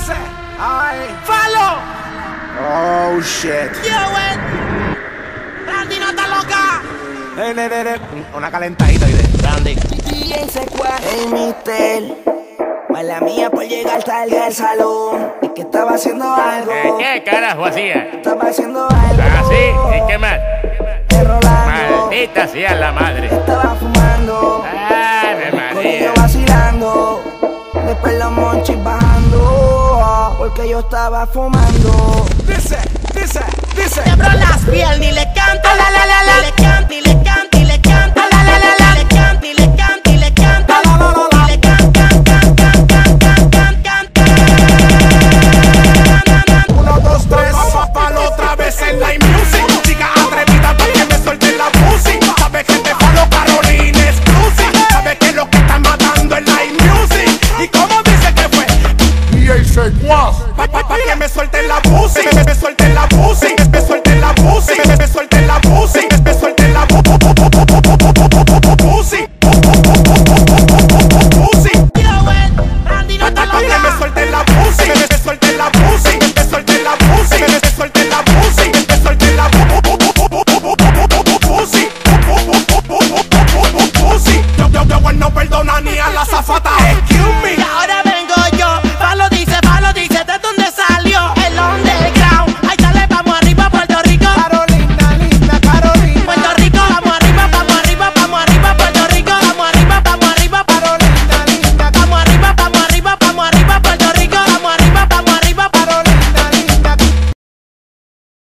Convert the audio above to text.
Dice, ay. ¡Falo! Oh shit. ¡Yo, wey! ¡Randy no está loca! Eh, ne, ne. Una calentadita y de. Randy. DJ cuál el mister. Mala mía por llegar tarde al salón. Es que estaba haciendo algo. Eh, ¿Qué carajo hacía? Estaba haciendo algo. ¿Ah, sí? ¿Y qué más? Maldita sea la madre. Estaba fumando. Ave María. Corillo vacilando. Después los monchis bajando. Porque yo estaba fumando. Dice, dice, dice. Quebró las piel, ni le canta guas. Pa, pa, que me suelten la pussy, me, me suelten la pussy, que me suelten la pussy, me, me suelten la pussy, me suelten la pussy. Pussy. Randy no te lo que me suelten la pussy,